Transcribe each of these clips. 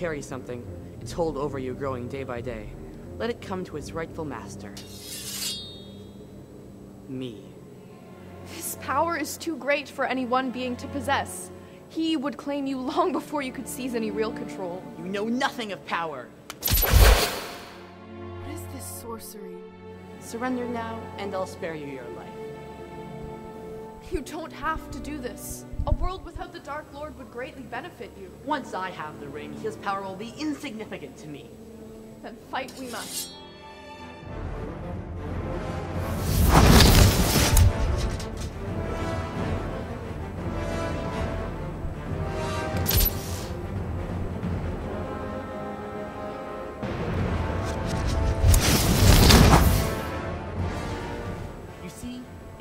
You carry something. It's hold over you growing day by day. Let it come to its rightful master. Me. This power is too great for any one being to possess. He would claim you long before you could seize any real control. You know nothing of power. What is this sorcery? Surrender now, and I'll spare you your life. You don't have to do this. A world without the Dark Lord would greatly benefit you. Once I have the ring, his power will be insignificant to me. Then fight we must.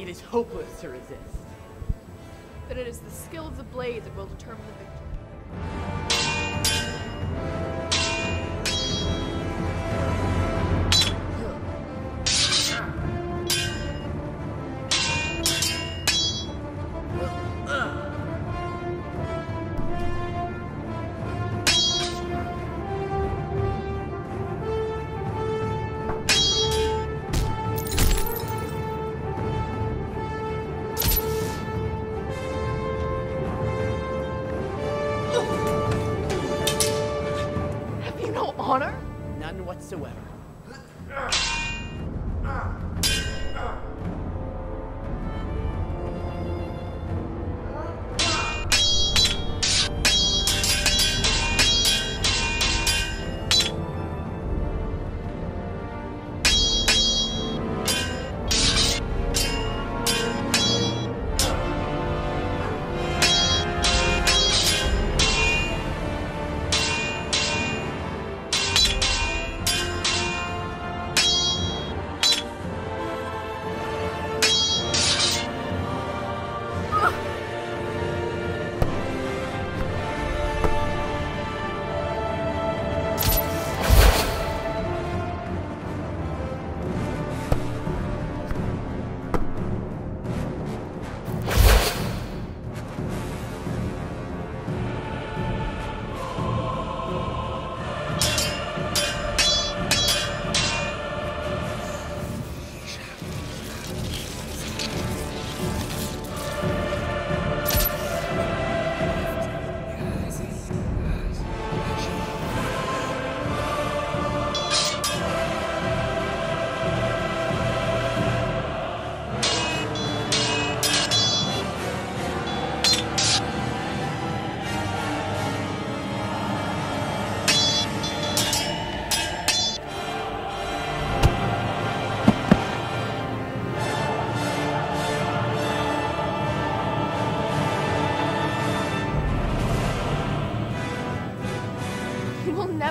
It is hopeless to resist. But it is the skill of the blade that will determine the victory. Honor? None whatsoever.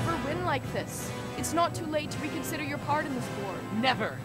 Never win like this. It's not too late to reconsider your part in this war. Never!